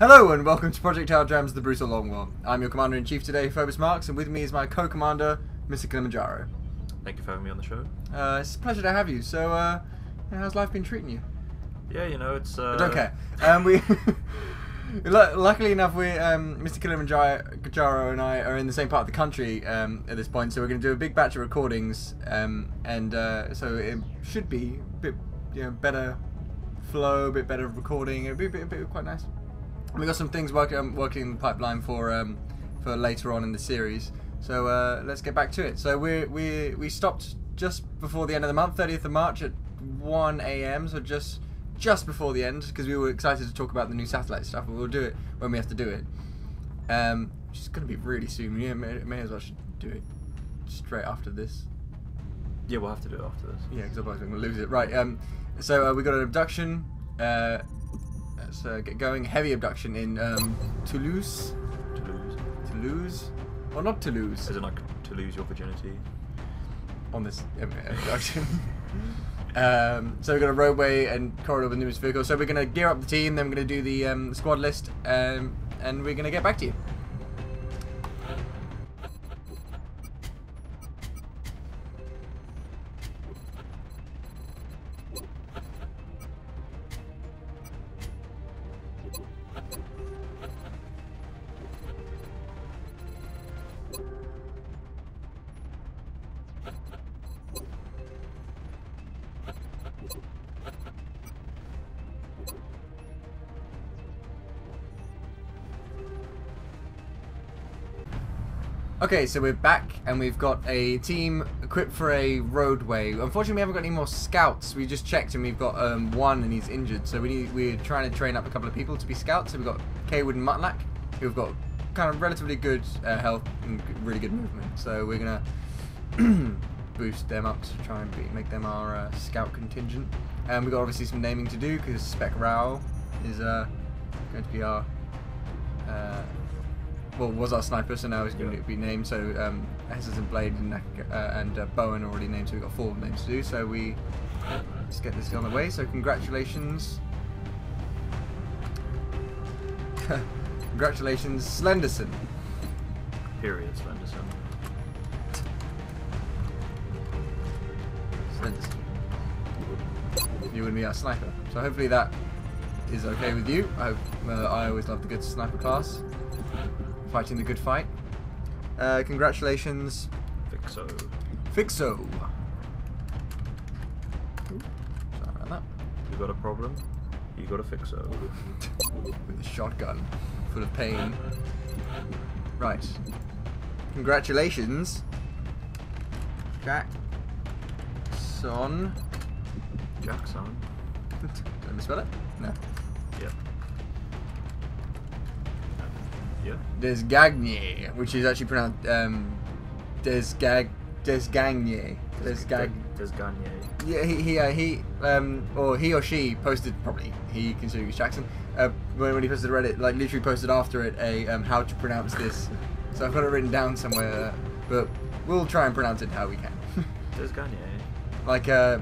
Hello and welcome to Project Drams The Brutal Long War. I'm your Commander-in-Chief today, Phobos Marx, and with me is my co-commander, Mr. Killamunjaro. Thank you for having me on the show. Uh, it's a pleasure to have you. So, uh, how's life been treating you? Yeah, you know, it's. Uh, I don't care. Um, we, luckily enough, we, um, Mr. Killamunjaro and I are in the same part of the country um, at this point, so we're going to do a big batch of recordings, um, and uh, so it should be a bit, you know, better flow, a bit better recording. It'd be, a bit, a bit quite nice. We got some things working um, working in the pipeline for um, for later on in the series. So uh, let's get back to it. So we we we stopped just before the end of the month, 30th of March at 1 a.m. So just just before the end because we were excited to talk about the new satellite stuff, but we'll do it when we have to do it. Um, which is going to be really soon. Yeah, may, may as well should do it straight after this. Yeah, we'll have to do it after this. Yeah, because otherwise we're going to lose it. Right. Um, so uh, we got an abduction. Uh, let's uh, get going. Heavy abduction in um, Toulouse. Toulouse. Toulouse. Or not Toulouse. As in, like, to lose your virginity. on this um, abduction. um, so we've got a roadway and corridor with numerous vehicles. So we're going to gear up the team, then we're going to do the um, squad list, um, and we're going to get back to you. Okay, so we're back and we've got a team equipped for a roadway. Unfortunately, we haven't got any more scouts. We just checked and we've got um, one and he's injured. So we need, we're trying to train up a couple of people to be scouts. So we've got Kaywood and Mutlak, who've got kind of relatively good uh, health and really good movement. So we're gonna boost them up to try and be, make them our uh, scout contingent. And we've got obviously some naming to do because Spec Rao is uh, going to be our well, was our sniper, so now he's going to be named. So um, Hesitant Blade and, uh, and uh, Bowen are already named, so we've got four names to do. So we let's get this on the way. So congratulations, congratulations, Slenderson. Period, Slenderson. Slenderson. You and me are sniper. So hopefully that is okay with you. I, hope, uh, I always love the good sniper class, fighting the good fight. Uh, congratulations, Fixo. Fixo. Sorry about that. You got a problem? You got a Fixo. With a shotgun, full of pain. Right. Congratulations, Jackson. Jackson. Did I misspell it? No. Yeah. Desgagne, which is actually pronounced um, Desgag Desgagne. Desgag. Des Gagne. Yeah, he he uh, he um or he or she posted probably he considering it's Jackson uh, when, when he posted Reddit like literally posted after it a um, how to pronounce this so I've got it written down somewhere but we'll try and pronounce it how we can Des Gagne. like uh,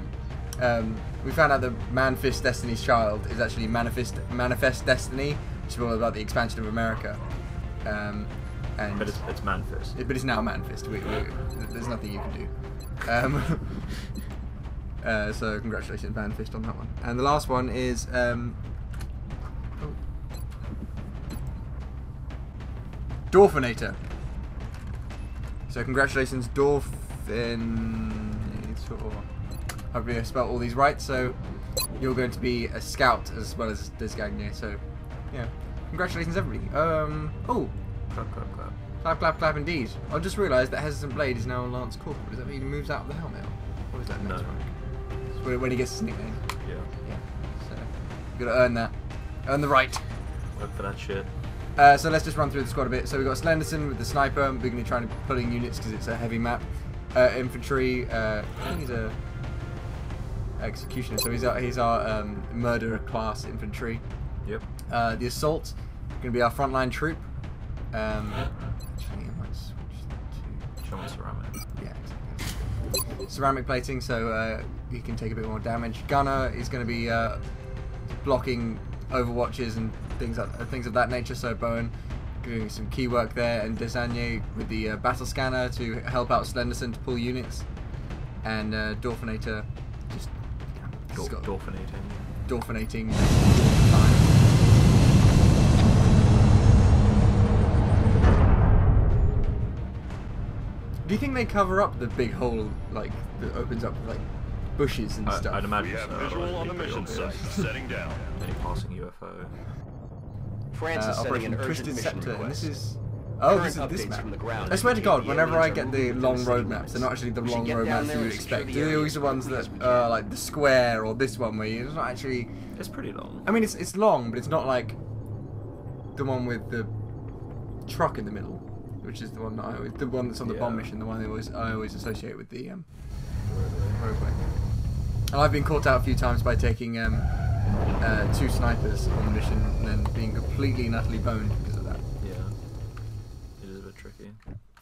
um, we found out that Manfist Destiny's Child is actually Manifest Manifest Destiny which is all about the expansion of America um, and But it's, it's Manfist. it- but it's now Manfist. We, we, there's nothing you can do. Um, uh, so congratulations, Manfist, on that one. And the last one is um, oh. Dorfinator. So congratulations, Dorfin. Hopefully I spelled all these right. So you're going to be a scout as well as Desgagne. So yeah, congratulations, everybody. Um, oh, Clap, clap, clap. Clap, clap, clap indeed. I just realised that Hesitant Blade is now a Lance Corporal. Does that mean he moves out of the helmet? Or is that No. next rank? It's when- when he gets his nickname. Yeah. Yeah. So, you gotta earn that. Earn the right. Work for that shit. Uh, so let's just run through the squad a bit. So we've got Slenderson with the sniper. We're going to try and pull in units because it's a heavy map. Uh, infantry. Uh, I think he's a executioner. So he's our, he's our um, murderer class infantry. Yep. Uh, the assault going to be our frontline troop. Um, actually, I might switch that to Show me ceramic. Yeah, exactly. Ceramic plating, so uh, he can take a bit more damage. Gunner is going to be uh, blocking overwatches and things like, things of that nature. So Bowen doing some key work there, and Desanye with the uh, battle scanner to help out Slenderson to pull units, and uh, Dorfinator just yeah, Dor- Dorfinating. Dorfinating. You think they cover up the big hole like that opens up like bushes and I, stuff? I'd imagine We have so. visual on the mission site. Setting down. Any passing UFO. France uh, is sending Operation an urgent Twisted mission Scepter, and request. this is oh, Current this is this map. from the ground I swear to God, whenever I get the long within city road maps, they're not actually the long get road maps you would expect. the They're always the ones that are can. like the square or this one where it's not actually. It's pretty long. I mean, it's it's long, but it's not like the one with the truck in the middle, which is the one that I always, the one that's on the bomb Yeah. mission, the one I always I always associate with the um, roadway. And I've been caught out a few times by taking um, uh, two snipers on the mission and then being completely and utterly boned because of that. Yeah. It is a bit tricky.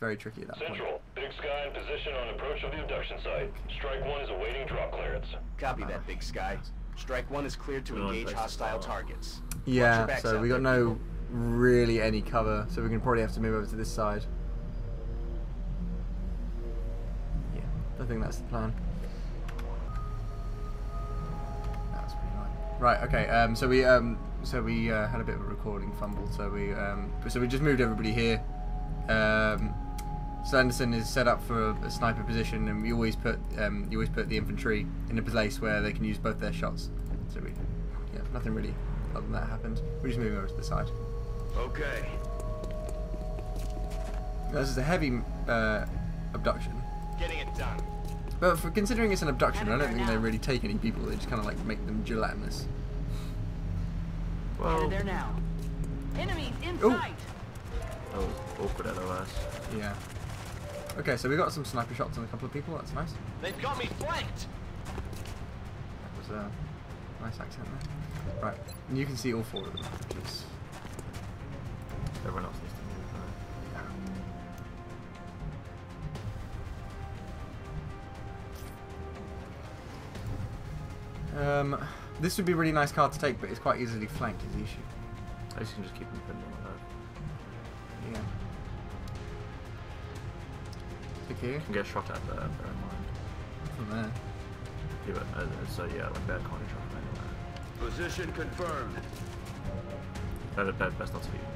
Very tricky at that point. Central, Big Sky in position on approach of the abduction site. Strike one is awaiting drop clearance. Copy that, Big Sky. Strike one is cleared to engage hostile targets. Yeah, so out we got no people. Really any cover, so we're gonna probably have to move over to this side. Yeah, I think that's the plan. That's pretty light. Right. Okay. Um. So we um. So we uh, had a bit of a recording fumble. So we um. So we just moved everybody here. Um. Sanderson is set up for a, a sniper position, and we always put um. You always put the infantry in a place where they can use both their shots. So we. Yeah. Nothing really other than that happened. We're just moving over to the side. Okay. This is a heavy uh, abduction. Getting it done. But for considering it's an abduction, I don't there think they really take any people. They just kind of like make them gelatinous. Well, there now. Enemies in Ooh. sight. that was awkward LOS. Yeah. Okay, so we got some sniper shots on a couple of people. That's nice. They've got me flanked. That was a nice accent there. Right, and you can see all four of them, which is Everyone else needs to move. Um, this would be a really nice card to take, but it's quite easily flanked. Is the issue? I guess you can just keep them pinned on that. Yeah. Stick here You can get shot at there, bear in mind. from there. Yeah, but, uh, so yeah, like bear can't shot from anywhere. Position confirmed. Better, better, best not to be like out.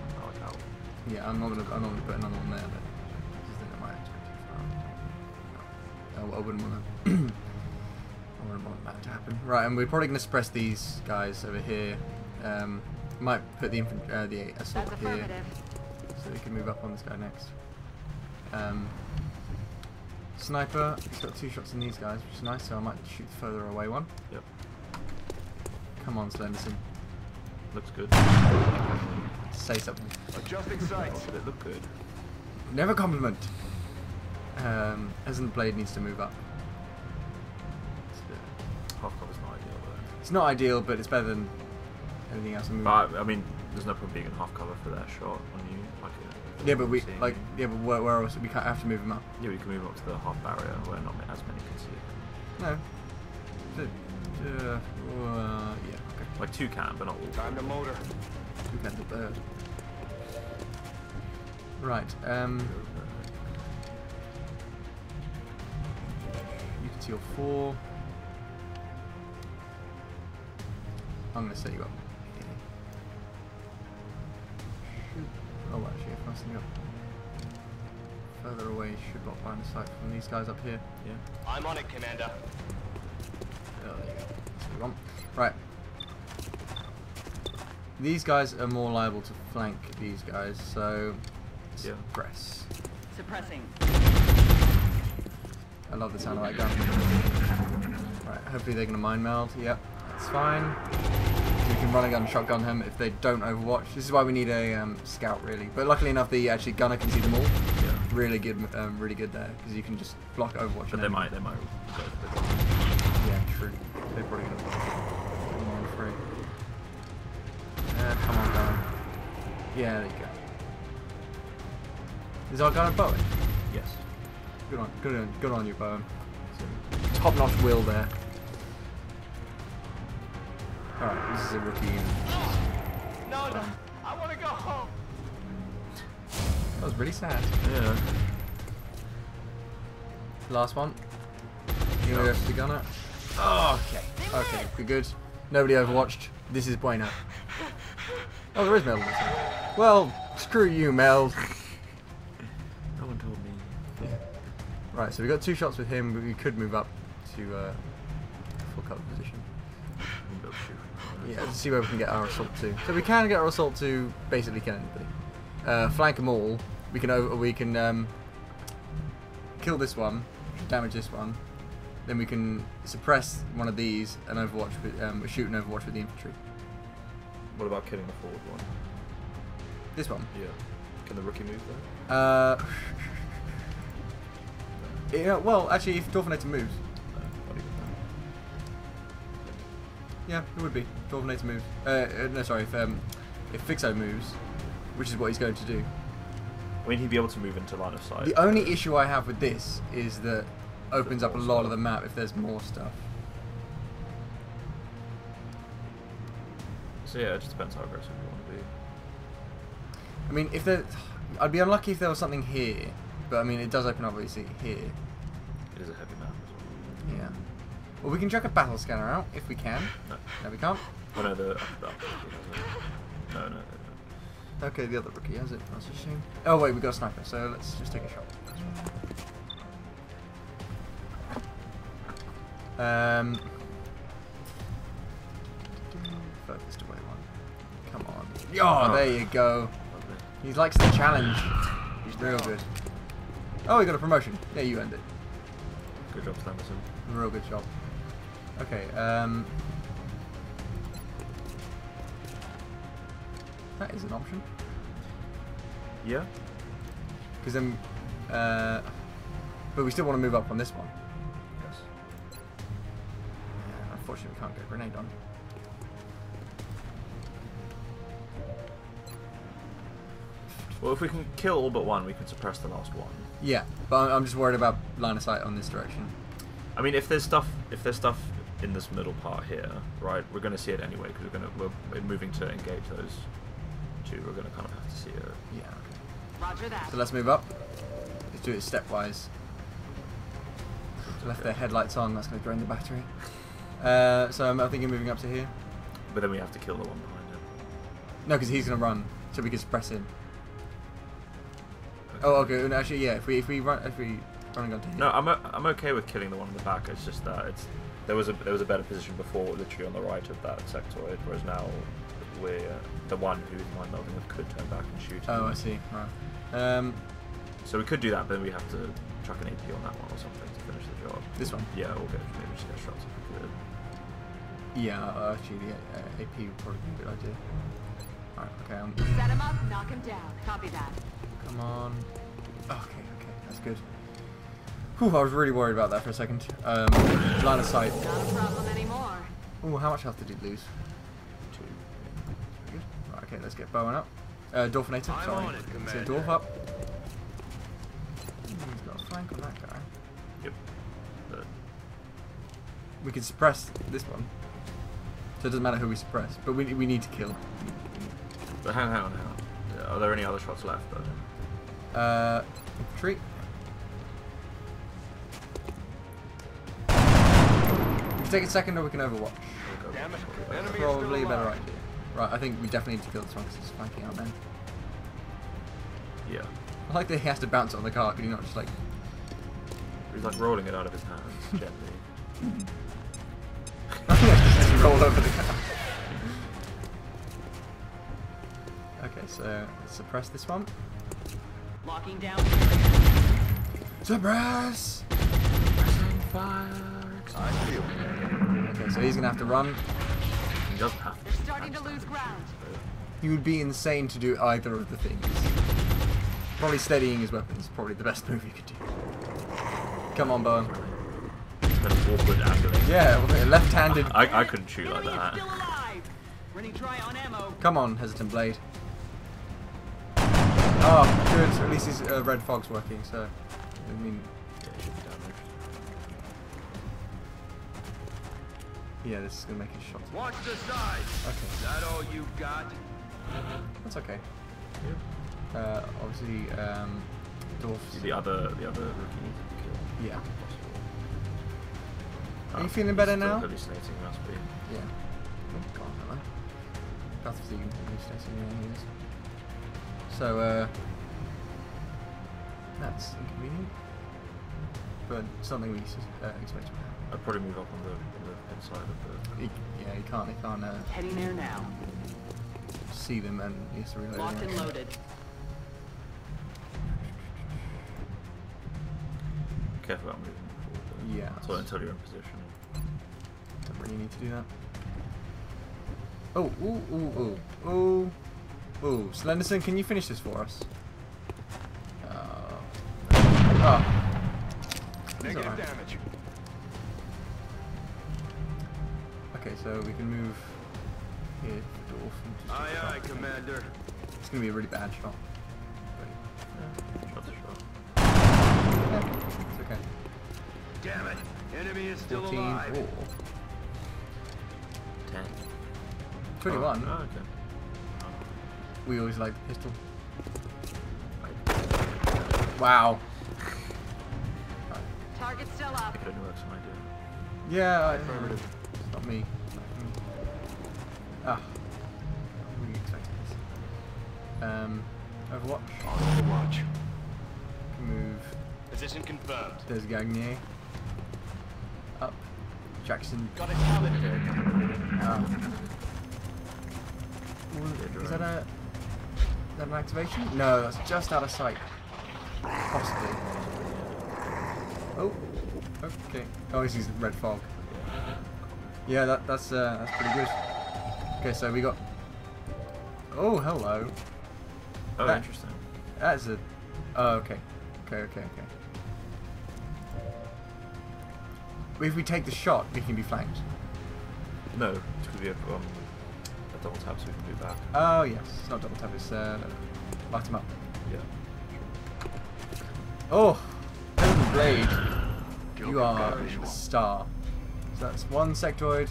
Yeah, I'm not gonna. I'm not gonna put another one there, but I just think that might actually too far. No, I wouldn't want to. I wouldn't want that to happen. Right, and we're probably gonna suppress these guys over here. Um, might put the infant, uh, the assault here, so we can move up on this guy next. Um, sniper. He's got two shots in these guys, which is nice. So I might shoot the further away one. Yep. Come on, Slenderson. Looks good. Say something. Adjusting sights. Did it look good? Never compliment. Um, Essen Blade needs to move up. It's, Half cover's not ideal though. It's not ideal, but it's better than anything else. I mean, But I mean, there's no point being in half cover for that shot on you. Like, uh, yeah, but we seeing like yeah, but where, where else? We can't have to move him up. Yeah, we can move up to the half barrier where not as many can see it. No. The- uh, yeah. Okay. Like two can, but not all. Time to motor. Look at the bird. Right. Um. You can see your four. I'm gonna set you up. Should, oh, actually, if I set you up further away, should block find a sight from these guys up here. Yeah. I'm on it, Commander. Oh, there you go. That's what we want. Right. These guys are more liable to flank these guys, so Yeah. suppress. Suppressing. I love the sound of that gun. Right, hopefully they're gonna mind meld. Yep, that's fine. We can run a gun, shotgun him if they don't overwatch. This is why we need a um, scout, really. But luckily enough, the actually gunner can see them all. Yeah. Really good, um, really good there because you can just block overwatch. But they might, they might go for the gun. Yeah, true. They're probably gonna Yeah, there you go. Is our gunner Bowen? Yes. Good on, good on, good on you, Bowen. Top-notch will there. Alright, this is a rookie. and No, no. I want to go home. That was really sad. Yeah. Last one. You gonna go for the gunner? Oh, okay. Okay, we're good. Nobody overwatched. This is bueno. Oh, there is Mel. Well, screw you, Mel. No one told me. Right, so we got two shots with him, but we could move up to uh, full cover position. I'm gonna shoot. Yeah, let's see where we can get our assault to. So we can get our assault to basically kill anybody. Uh, flank them all. We can over. We can um, kill this one, damage this one. Then we can suppress one of these and Overwatch with um, shoot and Overwatch with the infantry. What about killing the forward one? This one. Yeah. Can the rookie move there? Uh, yeah. Well, actually, if Dolphinator moves, No, not even yeah, it would be Dolphinator moves. Uh, uh, no, sorry. If um, if Fixo moves, which is what he's going to do. mean, he'd be able to move into line of sight. The only issue I have with this is that opens up a lot of the map if there's more stuff. So yeah, it just depends how aggressive you want to be. I mean, if there, I'd be unlucky if there was something here, but I mean, it does open up obviously here. It is a heavy map as well. Yeah. Well, we can chuck a battle scanner out if we can. well. No, we can't. No. Oh no, the. no, no, no, no. Okay, the other rookie has it. That's a shame. Oh wait, we got a sniper, so let's just take a shot. Um. Furthest away one. Come on. Oh, there you go. He likes the challenge. He's real good. Oh, he got a promotion. Yeah, you earned it. Good job, Sanderson. Real good job. Okay, um... That is an option. Yeah. Because then... Uh, but we still want to move up on this one. Yes. Yeah, unfortunately, we can't get a grenade on. Well, if we can kill all but one, we can suppress the last one. Yeah, but I'm- I'm just worried about line of sight on this direction. I mean, if there's stuff, if there's stuff in this middle part here, right, we're going to see it anyway because we're going to we're, we're moving to engage those two. We're going to kind of have to see it. Yeah, okay. Roger that. So let's move up. Let's do it stepwise. Left their headlights on, that's going to drain the battery. Uh, so I'm, I'm thinking moving up to here. But then we have to kill the one behind him. No, because he's going to run, so we can suppress him. Oh, okay. and Actually, yeah. If we if we run if we running onto here. No, I'm o- I'm okay with killing the one in the back. It's just that it's there was a there was a better position before, literally on the right of that sectoid, whereas now we're the one who's mind melding with could turn back and shoot. Oh, him. I see. Right. Um, So we could do that, but then we have to chuck an AP on that one or something to finish the job. this one. Yeah, we'll get maybe just get shots if we could. Yeah. Uh, actually, the uh, AP would probably be a good idea. Alright, Okay. Um, Set him up, knock him down. Copy that. Come on. Okay. Okay. That's good. Whew, I was really worried about that for a second. Um, line of sight. Not a problem anymore. Oh, how much health did he lose? Two. Good. Right, okay, let's get Bowen up. Uh, Dolphinator, I'm sorry. on Let's get Commander. Up. Hmm, He's got a flank on that guy. Yep. But We can suppress this one. So it doesn't matter who we suppress, but we, we need to kill. But hang, hang on, hang on. Are there any other shots left? Though? Uh, infantry. We can take a second or we can overwatch. Damn it. with- Probably a better alive. idea. Right, I think we definitely need to kill this one because it's flanking our men. Yeah. I like that he has to bounce it on the car, could he not just like... He's like rolling it out of his hands gently. just roll over the car. Okay, so let's suppress this one. Locking down. Suppress! I feel. Okay, so he's gonna have to run. He doesn't have to. They're starting to lose ground. He would be insane to do either of the things. Probably steadying his weapons, is probably the best move you could do. Come on, Bowen. Kind of awkward angling. Yeah, left-handed. I, I couldn't shoot like that. Running dry on ammo. Come on, Hesitant Blade. Oh, good. At least his uh, red fog's working, so... I mean, Yeah, it should be damaged. yeah, this is gonna make his shot. Watch the side. Okay. That all you got? That's okay. Yeah. Uh, obviously, um, dwarfs. The other the other rookie needs to be killed. Yeah. Are you Um, feeling better now? Hallucinating, must be. Yeah. Oh god, am I? That's the hallucinating, yeah, he is. So, uh, that's inconvenient, but something we uh, expect to happen. I'd probably move up on the, on the inside of the. He, yeah, he can't, he can't uh, Heading there now. see them and he has to reload. Locked and anyway. loaded. Careful about moving forward. though. Yeah. Until, until you're in position. Don't really need to do that. Oh, ooh, ooh, ooh, ooh, ooh. Slenderson, can you finish this for us? He's Negative alright. damage. Okay, so we can move here to Dwarf and just Aye, shot. aye, Commander. It's gonna be a really bad shot. Yeah. Shot to shot. Yeah, it's okay. Damn it. Enemy is still 14 alive. or Ten. 21. Oh, okay. We always like the pistol. Wow. Target still I up. think it only works on my idea. Yeah, I, Affirmative. it's not me. It's not me. Ah. I really expected this. Um, Overwatch. On Overwatch. Can move. Position confirmed. There's Gagnier. Up. Jackson. Got it covered. Ah. Yeah, Is that a... Is that an activation? No, that's just out of sight. Possibly. Oh. Okay. Oh, this is red fog. Yeah, that, that's uh, that's pretty good. Okay, so we got. Oh, hello. Oh, That- interesting. That's a. Oh, okay. Okay, okay, okay. If we take the shot, we can be flanked. No, because we have um, a double tap so we can do that. Oh yes, it's not double tap. It's uh, light 'em up. Yeah. Oh, Blade, you are a star. So that's one sectoid,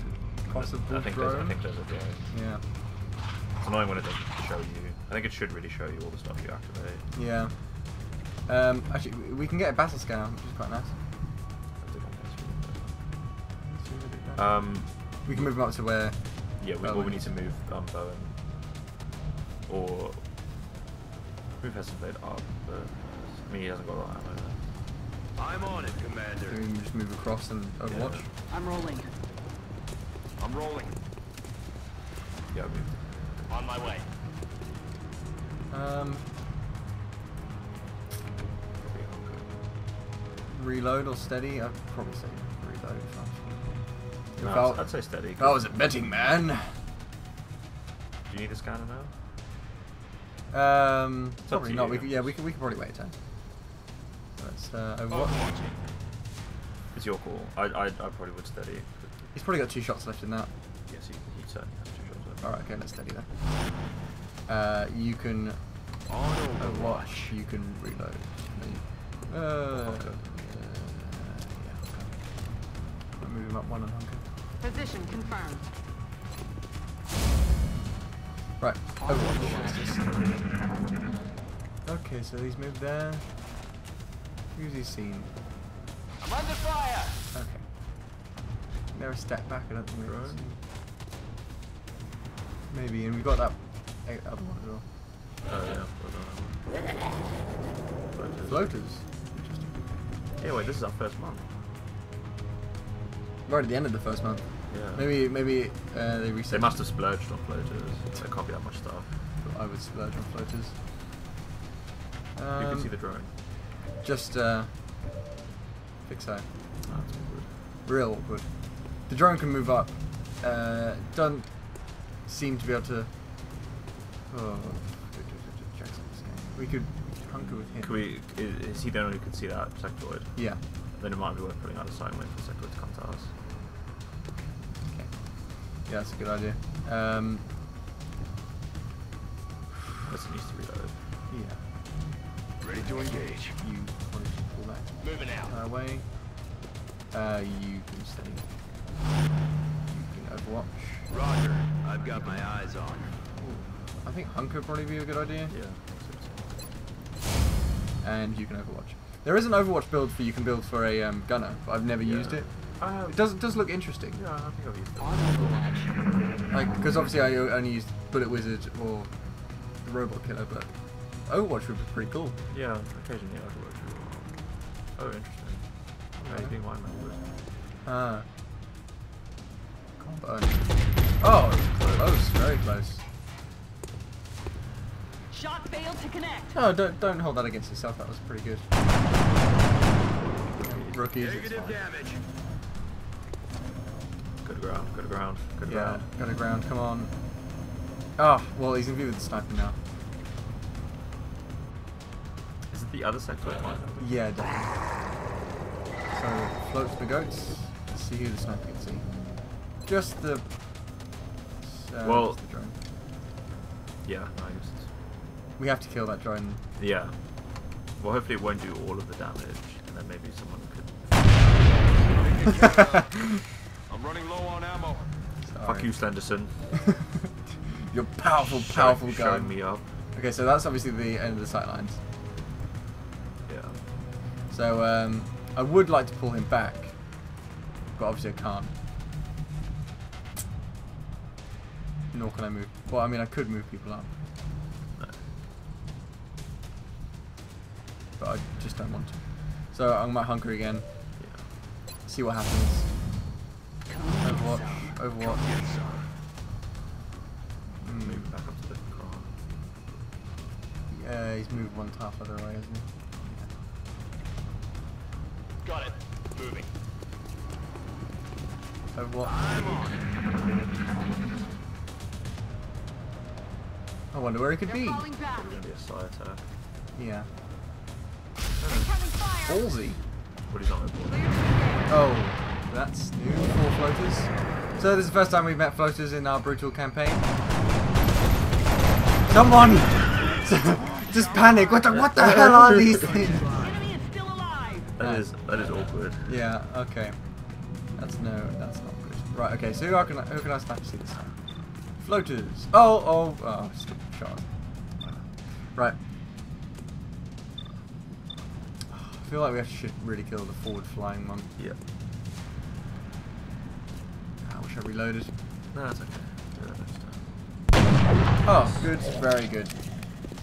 possible I think there's, I drone. think there's a drone. Yeah, It's annoying when it doesn't show you. I think it should really show you all the stuff you activate. yeah. Um, actually, we- can get a battle scanner, which is quite nice. Um, We can move them up to where. yeah, we, well, we need to move um, Bowen. Or. Move Hessenblade up, but. I mean, he hasn't got a lot of ammo. I'm on it, We Commander. can just move across and Overwatch. I'm rolling. I'm rolling. Yeah, we, On my way. Um, reload or steady? I'd probably say reload. If I, No, if I'd, I, I'd say steady. if I was a betting man. Do you need a scanner now? Um, up probably not. We could, yeah, we could, we could probably wait a turn. Let's uh, Oh, Overwatch. It's your call. I, I, I probably would steady. He's probably got two shots left in that. Yes, he, he certainly has two shots left. Alright, okay, let's steady then. Uh, you can On Overwatch, Overwatch. you can reload. Uh, uh, yeah, okay. I'll move him up one and hunker. Position confirmed. Right, Overwatch. Okay, so he's moved there. Who's he seen? I'm under fire. Okay. They're a step back, I don't think we've seen. Maybe, and we've got that other one as well. Oh, yeah. But, um, floaters. Floaters. Interesting. Yeah, wait, this is our first month. Right at the end of the first month. Yeah. Maybe, maybe uh, they reset. They must have splurged on floaters. There can't be that much stuff. I would splurge on floaters. you Um, can see the drone. Just uh, fix that. Oh, that's awkward. Real awkward. The drone can move up. Uh, don't seem to be able to. Oh, We could, we could hunker with him. Can we? Is, he the only who can see that sectoid? Yeah. Then it might be worth putting out a sign wait for the sectoid to come to us. Okay. Yeah, that's a good idea. Um, it needs to reload. yeah. Ready to engage. You wanted to pull that Moving out. away. Uh, you can stay. You can overwatch. Roger. I've got my eyes on. Ooh. I think Hunker would probably be a good idea. Yeah. And you can Overwatch. There is an Overwatch build for you can build for a um, gunner, but I've never used it. Uh, It does it does look interesting. Yeah, I think I've used it. On Overwatch. Like because obviously I only used Bullet Wizard or the Robot Killer, but Overwatch would be pretty cool. Yeah, occasionally Overwatch. as well. Oh, interesting. Yeah, he's being mind members. Ah. Combo. Oh, close, very close. Shot failed to connect. No, don't don't hold that against yourself. That was pretty good. Rookies. it's Negative fine. damage. Good ground, good ground, good Yeah, ground. got a ground. Come on. Oh, well, he's in view with the sniper now. The other sector of mind members? Yeah, definitely. So, floats the goats. See who the sniper can see. Just the. Uh, Well- just the drone. Yeah, I guess. It's, We have to kill that drone. yeah. Well, hopefully it won't do all of the damage, and then maybe someone could. I'm running low on ammo. Fuck you, Slenderson. You're powerful, Show- powerful showing gun. me up. Okay, so that's obviously the end of the sight lines. Yeah. So um, I would like to pull him back, but obviously I can't. Nor can I move. Well, I mean, I could move people up, No. but I just don't want to. So I'm might hunker again, Yeah. see what happens. Overwatch. Overwatch. Maybe Mm. back up to the car. Yeah, he's moved one half other way, hasn't he? Got it. Moving. I Overwatch. I wonder where he could They're be. falling back. Probably gonna be a side attack. Yeah. Incoming fire. Ballsy. But he's not moving. Oh, that's new. Four floaters. So this is the first time we've met floaters in our brutal campaign. Someone! Just panic. What the, what the hell are these things? That Nice. is that is awkward. Yeah, okay. That's no, that's not good. Right, okay, so who can I, who can I sniper see this time? Floaters. Oh, oh, oh, stupid shot. Right. I feel like we should really kill the forward flying one. Yeah. Ah, I wish I reloaded. No, that's okay. Do that. Oh, good, very good.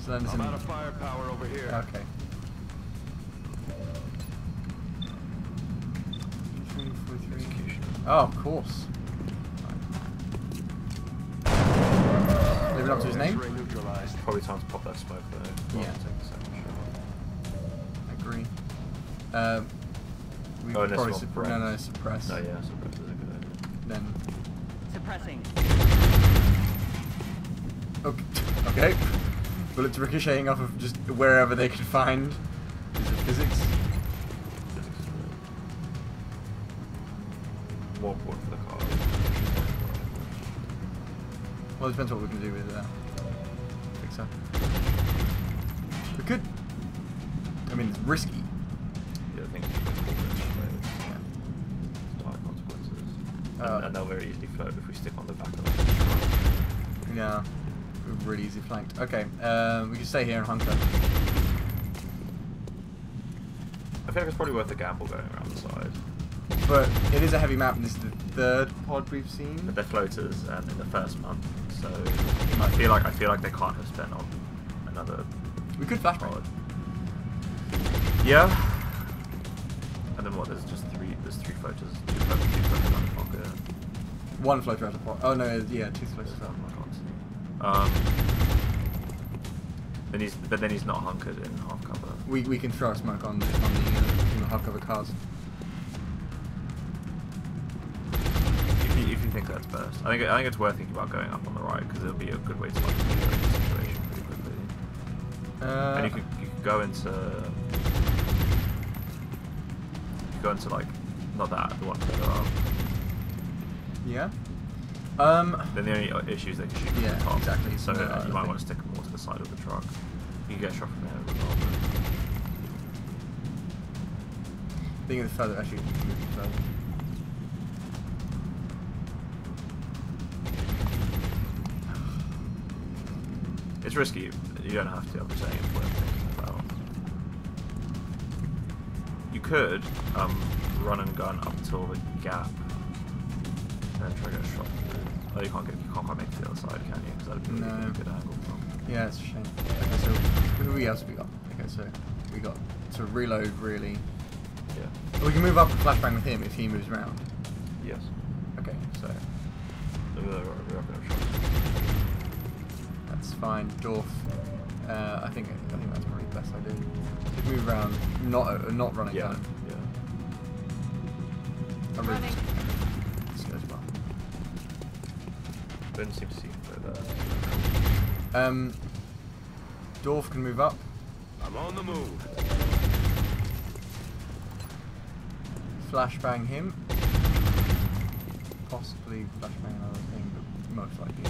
So then I'm out of firepower over here. Okay. Oh, of course. Living up to his name? X-ray neutralized. Probably time to pop that smoke though. Yeah. Take the second shot. Agree. Um, we Oh, probably you supp- no, no, suppress. No, yeah, suppress is a good idea. Then Suppressing. okay. okay. Bullets ricocheting off of just wherever they could find. Well, it depends what we can do with that. Fix up. We could. I mean, it's risky. Yeah, I think Yeah. consequences. Uh, and, and they'll very easily float if we stick on the back of them. Yeah. We're really easy flanked. Okay. Um, we can stay here and hunt them. I feel like it's probably worth a gamble going around the side. But it is a heavy map, and this is the third pod we've seen. But they're floaters and in the first month, so I feel like I feel like they can't have spent on another We could flashbang. pod. Yeah. And then what? There's just three. There's three floaters. Two floaters. Two floaters on the pocket. One floater out of pod. Oh no, yeah, two floaters out. I can't see. Um. Then he's, but then he's not hunkered in half cover. We we can throw a smoke on on the, uh, on the hardcover cars. If you think that's best, I think I think it's worth thinking about going up on the right because it'll be a good way to like the situation pretty quickly. Uh, and you could you could go into you go into like not that the one further up. yeah. Um. Then the only issue is they can shoot from Yeah, the top. exactly. So No, I you might think- want to stick more to the side of the truck. You can get shot from there. regardless. Being the further, actually, we can move it further. It's risky. You don't have to. I'm saying it's worth thinking about. You could um, run and gun up till the gap, and then try to get a shot through. Oh, you can't get. You can't quite make it to the other side, can you? Because that'd be a No. good angle. From. Yeah, it's a shame. Okay, so who else have we got? Okay, so we got to reload really. Yeah. We can move up and flashbang with him if he moves around. Yes. Okay, so We're we're up in a shot. that's fine. Dorf. Uh, I think I think that's probably the best idea. Just move around, not uh, not running Yeah. time. Yeah. I'm really Running. This goes well. Don't seem to see him go there. Um, Dorf can move up. I'm on the move. Flashbang him. Possibly flashbang another thing, but most likely.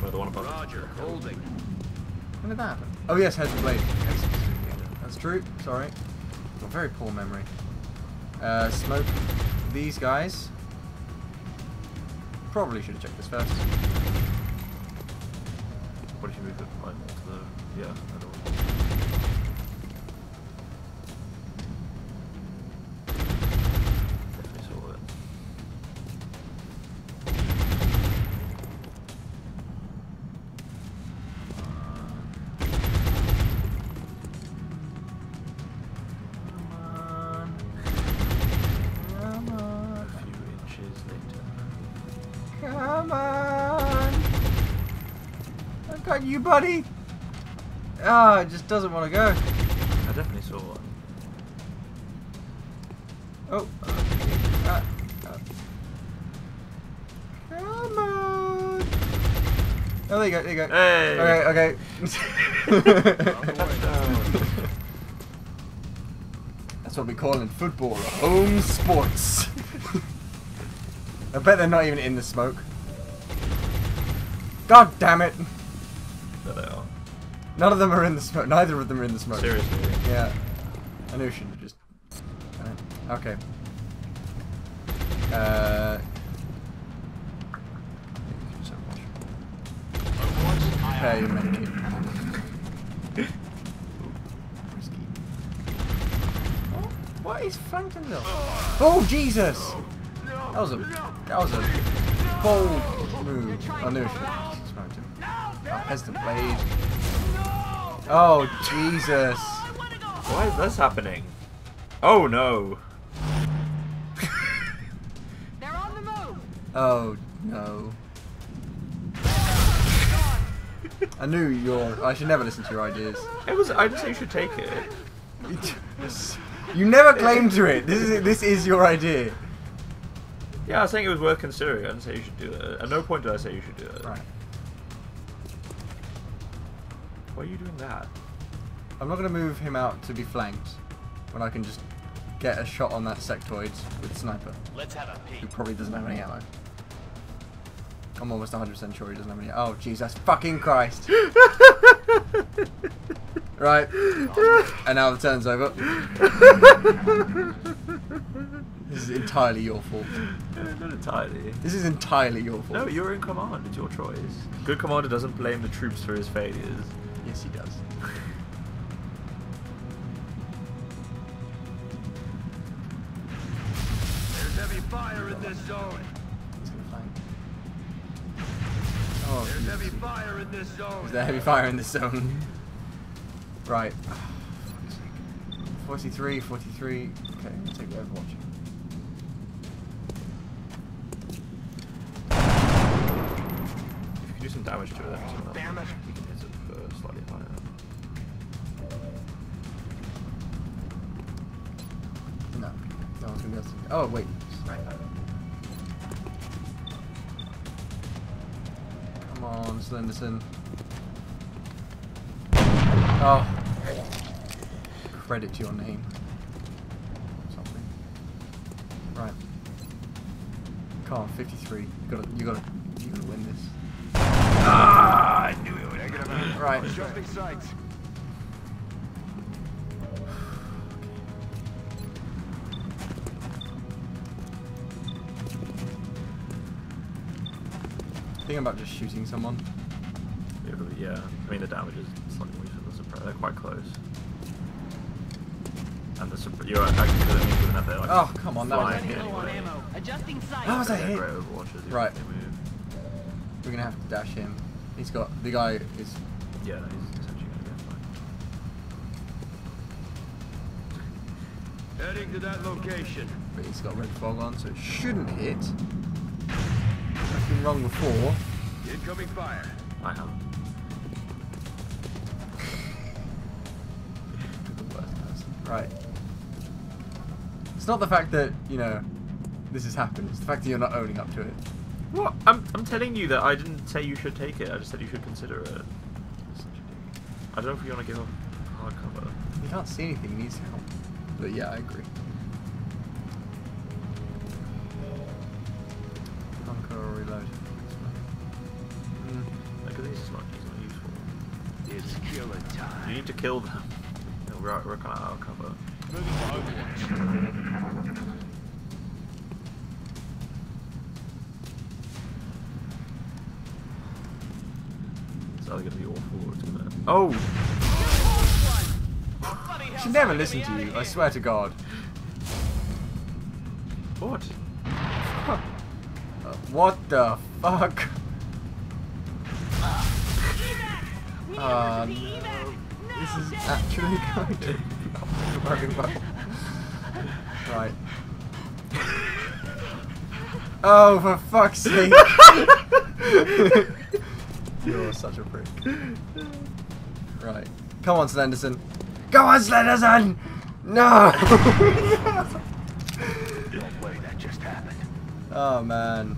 Where the one above. Roger, holding. When did that happen? Oh yes, heads and blade. Yes, that's true. Sorry, got very poor memory. Uh, smoke these guys. Probably should have checked this first. What if you move it like more to the? Yeah. You, buddy. Ah, it just doesn't want to go. I definitely saw one. Oh. Uh, uh. Come on. Oh, there you go. There you go. Hey! Okay. Okay. That's what we call in football home sports. I bet they're not even in the smoke. God damn it! There they are. None of them are in the smoke. Neither of them are in the smoke. Seriously. Yeah. I knew should just. uh, Okay. Uh. Prepare your. Risky. Oh, what is flanking though? Oh Jesus! That was a that was a bold move. I knew she just smoked him. Oh, hesitant blade. Oh Jesus! Why is this happening? Oh no! They're on the move. Oh no. I knew your. I should never listen to your ideas. It was. I didn't say you should take it. You never claimed to it. This is this is your idea. Yeah, I was saying it was worth considering. I didn't say you should do it. At no point did I say you should do it. Right. Why are you doing that? I'm not gonna move him out to be flanked when I can just get a shot on that sectoid with sniper, Let's have a who peek. probably doesn't have any ammo. I'm almost 100% sure he doesn't have any. Oh Jesus fucking Christ! right. And now the turn's over. This is entirely your fault. Not entirely. This is entirely your fault. No, you're in command. It's your choice. Good commander doesn't blame the troops for his failures. Yes, he does. There's heavy fire in this zone. He's gonna flank. Oh, There's heavy fire in this zone. Is there heavy fire in this zone? right. Ah, 43, 43. Okay, I'll take Overwatch. If you do some damage to it, then Damn it. No. No one's gonna be. Oh, wait. Come on, Slenderson. Oh. Credit to your name. Something. Right. Come on, 53. You gotta, you gotta, Right. Adjusting sights. Thinking about just shooting someone. Yeah. Could yeah. I mean, the damage is slightly weaker than the surprise. They're quite close. And the surprise. You're actually good at me with that. Like, Oh, come on, that was a flying hit. Low on anyway. Adjusting sight. That was a hit. great overwatches, yeah, Right. We're gonna have to dash him. He's got the guy is Yeah, he's essentially going to get fine. Heading to that location. but he's got red fog on, so it shouldn't hit. I've been wrong before. Incoming fire. I have. The worst person. Right. It's not the fact that, you know, this has happened, it's the fact that you're not owning up to it. What? I'm, I'm telling you that I didn't say you should take it. I just said you should consider it. I don't know if you want to give up hard cover. He can't see anything, he needs help. But yeah, I agree. Conquer or reload. Mm. Like, this is not, it's not useful. It's killing You need to kill them. We're, we're kind of out of cover. Moving to Overwatch. Oh! I should never listen to you, I swear to God. What? Uh, what the fuck? Uh, no. This is actually going to not very well. Right. Oh, for fuck's sake! You're such a prick. Right. Come on, Slenderson. Go on, Slenderson! No! No way, that just happened. oh, man.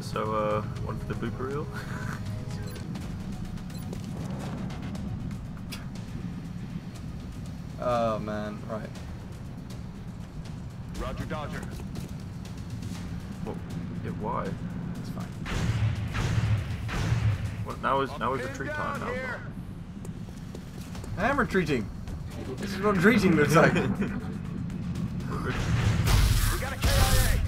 So, uh, one for the blooper reel? Oh, man. Right. Roger Dodger. what? Yeah, why? It's fine. What, now is now is Pin retreat time. Now. Here. I am retreating. This is what retreating looks like. We got a KIA.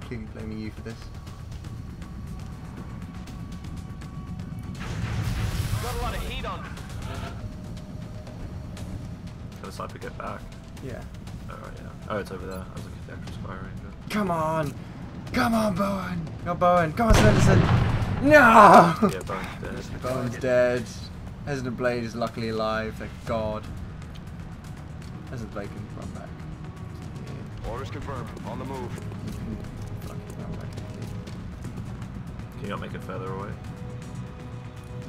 Completely blaming you for this. Got a lot of heat on. Can the sniper get back? Yeah. Oh, right, yeah. Oh, it's over there. I was looking at the actual Sky Ranger. Come on! Come on, Bowen! Go, Bowen! Come on, Slenderson! No! Yeah, Bone's dead. Bowen's dead. Hesitant Blade is luckily alive, thank God. Hesitant Blade can run back. Yeah, Orders confirmed. On the move. can back. Can you not make it further away?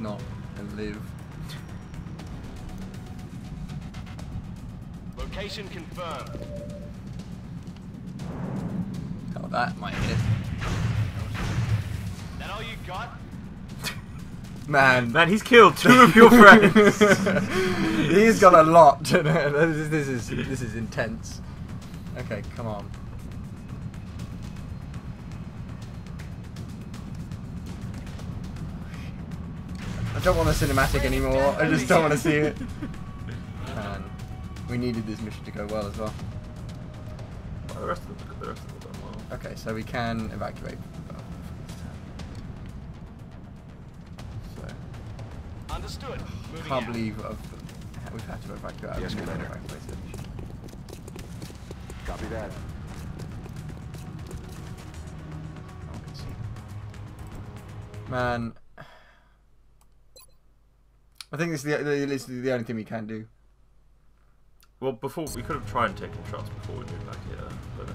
Not and live. Location confirmed. Oh, that might hit. That all you got? Man. Man, he's killed two of your friends. He's got a lot. this, is, this is this is intense. Okay, come on. I don't want a cinematic anymore. I just don't want to see it. Man, we needed this mission to go well as well. Well, the rest of them, the rest of them well. Okay, so we can evacuate. Moving can't out. believe I've, we've had to evacuate. Yes, We've Commander. evacuated. Copy that. I can see. Man, I think this is the, the, this is the only thing we can do. Well, before we could have tried and taken shots before we moved back here, but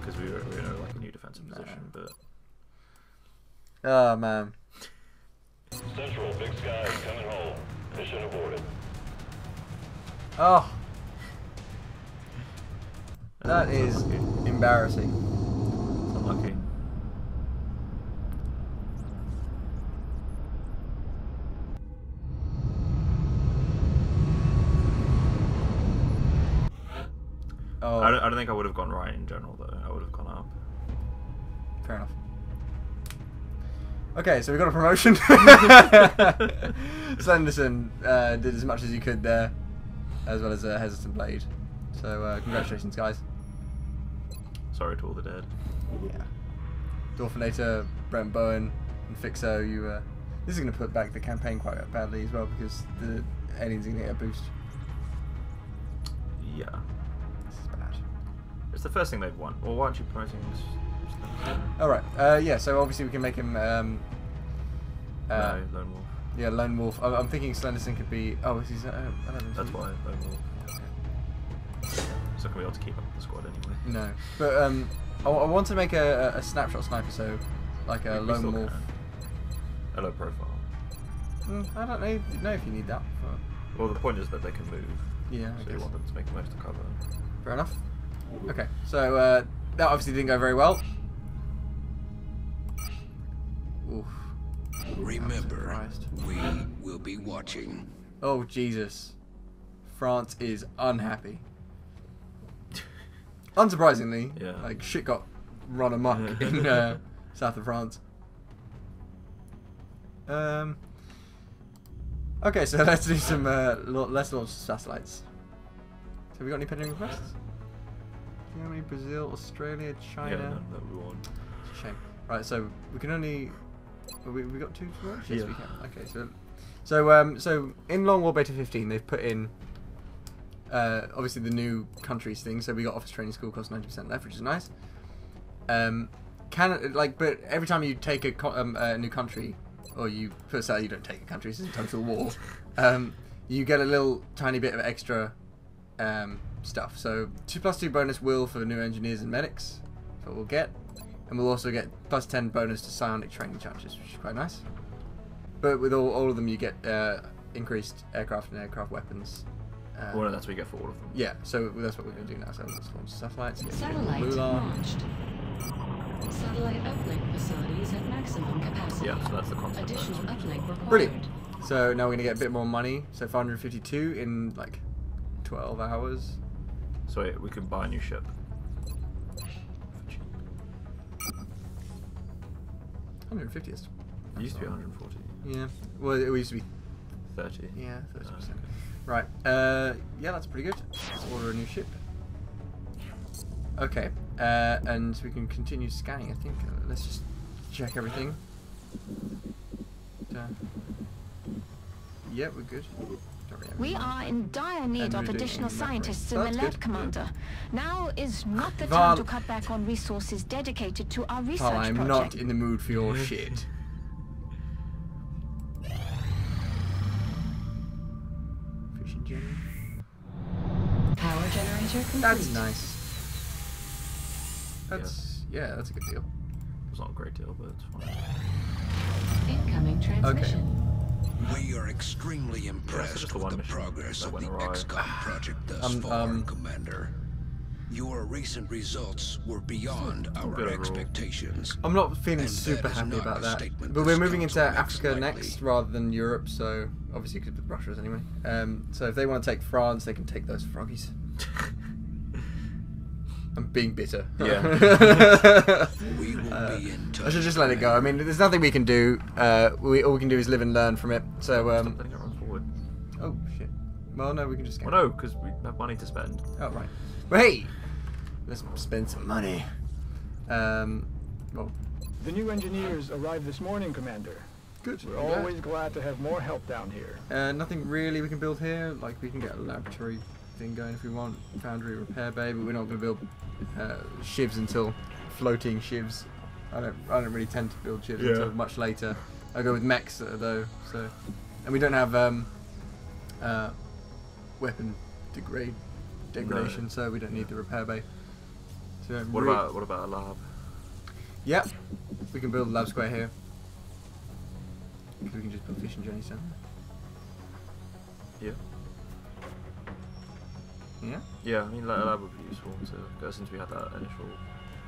because we were, we were in like a new defensive position. But Oh man, Central, Big Sky is coming home. Mission aborted. oh, that is embarrassing. it's unlucky. Oh, I, don't, I don't think I would have gone right in general though. I would have gone up. fair enough. Okay, so we got a promotion. Slenderson uh, did as much as he could there, as well as a hesitant blade. So uh, congratulations, guys. Sorry to all the dead. Yeah. Dorfinator, Brent Bowen, And Fixo, you. Uh, this is going to put back the campaign quite badly as well because the aliens are going to get a boost. Yeah. This is bad. It's the first thing they'd want. Well, why aren't you promoting this? All right. Uh, yeah. So obviously we can make him. Um, uh, no, Lone Wolf. Yeah, lone wolf. I'm, I'm thinking Slenderson could be. Oh, he's. Uh, I don't know. That's why Lone Wolf. It's not gonna be able to keep up with the squad anyway. No, but um, I, I want to make a, a, snapshot sniper, so like a We- we lone still wolf. can. A low profile. Mm, I don't know, know if you need that. For, Well, the point is that they can move. yeah, I so you want them to make the most of cover. Fair enough. Okay, so uh, that obviously didn't go very well. Oof. Remember, we will be watching. Oh Jesus, France is unhappy. Unsurprisingly, Yeah. like shit got run amok in uh, south of France. Um. Okay, so let's do some. Uh, lo- let's launch satellites. So, have we got any pending requests? Germany, Brazil, Australia, China. Yeah, that we want. It's a shame. Right, so we can only. We, we got two to launch? Yes, Yeah. we can. Okay, so. So, um, so in Long War Beta 15, they've put in. Uh, obviously, the new countries thing. So we got Officer Training School cost 90% left, which is nice. Um, can like, but every time you take a, co- um, a new country, or you first out you don't take a country, this is a total war. Um, you get a little tiny bit of extra um, stuff. So two plus two bonus will for new engineers and medics. That's what we'll get, and we'll also get plus ten bonus to psionic training challenges, which is quite nice. But with all, all of them, you get uh, increased aircraft and aircraft weapons. Uh, Well, no, that's what you get for all of them. yeah, so that's what we're going to do now. So let's launch satellites. get Satellite launched. Satellite uplink facilities at maximum capacity. Yeah, so that's the concept. Additional uplink required. Brilliant. So now we're going to get a bit more money. So 552 in like 12 hours. So wait, we can buy a new ship. 150 is. It used to be 140. Yeah. Well, it used to be. 30. Yeah, 30%. Oh, okay. Right. Uh, yeah, that's pretty good. Let's order a new ship. Okay. Uh, and we can continue scanning, I think. Uh, let's just check everything. Yeah, we're good. Don't really have We are in dire need of additional scientists in That's the good. lab, Commander. Now is not the Val- time to cut back on resources dedicated to our research Carl, I'm project. not in the mood for your shit. Fishing Jenny. Power generator complete. That's nice. That's yeah, that's a good deal. It's not a great deal, but it's fine. Incoming transmission. We are extremely impressed just the with the progress of the awry. XCOM project thus Um, far, um, Commander. Your recent results were beyond our expectations. I'm not feeling And super happy about that. But we're moving into Africa lightly. next rather than Europe, so obviously because Russia is anyway. Um, so if they want to take France, they can take those froggies. I'm being bitter. Yeah. We will Uh, be in touch. I should just let it go. I mean, there's nothing we can do. Uh, we all we can do is live and learn from it. So, um, Stop letting it run forward. oh shit. Well, no, we can just. Well, no, because we have money to spend. Oh right. Well, hey, let's spend some money. Um, well, The new engineers arrived this morning, Commander. good. We're I'm always glad to have more help down here. Uh, nothing really we can build here. Like we can get a laboratory thing going if we want, foundry repair bay, but we're not going to build uh, shivs until floating shivs. I don't. I don't really tend to build shivs Yeah. until much later. I go with mechs uh, though. So, and we don't have um, uh, weapon degrade degradation, so we don't need the repair bay. So What about what about a lab? Yep, we can build a lab square here. we can just put fishing journeys down. Yeah. Yeah. Yeah, I mean, like, a lab would be useful to go since we had that initial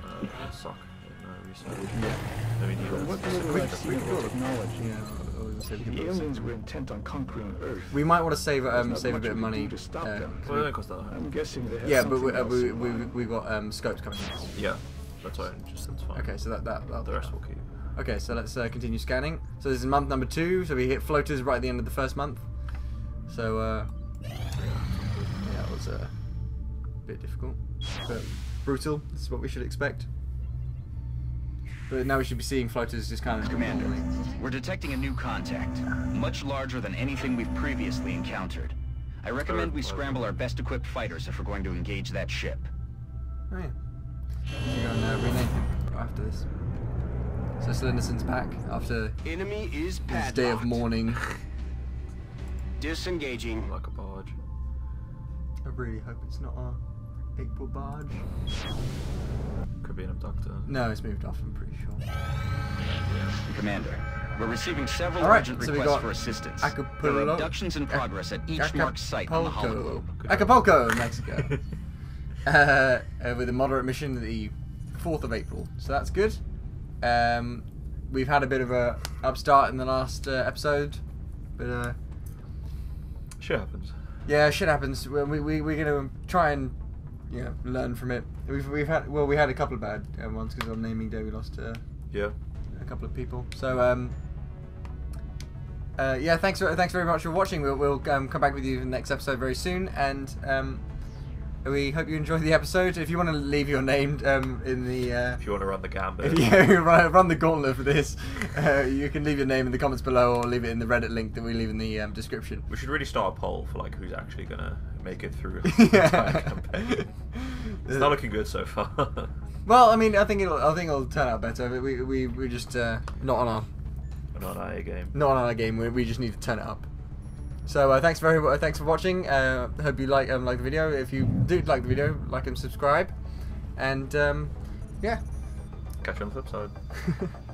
uh, suck in uh, research. Yeah. Then we need From a what specific little I've specific seen of build. the technology, Yeah, I was gonna say we can the aliens were intent on conquering Earth. We might want to save um, save a bit of money. to stop uh, them. 'cause Well, it cost that. I'm guessing they have yeah, but something we, uh, else we, we, mind. we got um, scopes coming. Yeah, that's why. Just that's fine. Okay, so that that that'll the rest will keep. Okay, so let's uh, continue scanning. So this is month number two. So we hit floaters right at the end of the first month. So uh, yeah, it was a bit difficult, but brutal. This is what we should expect. but now we should be seeing floaters just kind of Commander, we're detecting a new contact, much larger than anything we've previously encountered. I recommend we scramble our best equipped fighters if we're going to engage that ship. Oh, yeah. We're going to rename him after this. So Slenderson's back after Enemy is his padlocked. day of mourning. Disengaging. Like a barge. I really hope it's not our April barge. Could be an abductor. No, it's moved off. I'm pretty sure. Commander, we're receiving several All right, urgent so requests for assistance. Acapulco. There are abductions in progress at each marked site on the hollow Acapulco. globe. Acapulco, Mexico. uh, uh, with a moderate mission the 4th of April. So that's good. Um, we've had a bit of a upstart in the last uh, episode, but uh, Shit happens. Yeah, shit happens. We, we, we, we're going to try and you know, learn from it. We've, we've had well, we had a couple of bad uh, ones because on naming day we lost uh, Yeah. a couple of people. So um, uh, yeah, thanks thanks very much for watching. We'll, we'll um, come back with you in the next episode very soon, and um, we hope you enjoyed the episode. If you want to leave your name um, in the uh, If you want to run the gambit. if you run, the gauntlet for this, uh, you can leave your name in the comments below, or leave it in the Reddit link that we leave in the um, description. We should really start a poll for like who's actually gonna make it through the Yeah. entire campaign. It's not looking good so far. Well, I mean, I think it'll, I think it'll turn out better. But we we we just uh, not on our not on our game. not on our game. We, we just need to turn it up. So uh, thanks very uh, thanks for watching. Uh, hope you like um, like the video. If you do like the video, like and subscribe. And um, yeah. Catch you on the flip side.